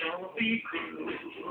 Don't be cruel.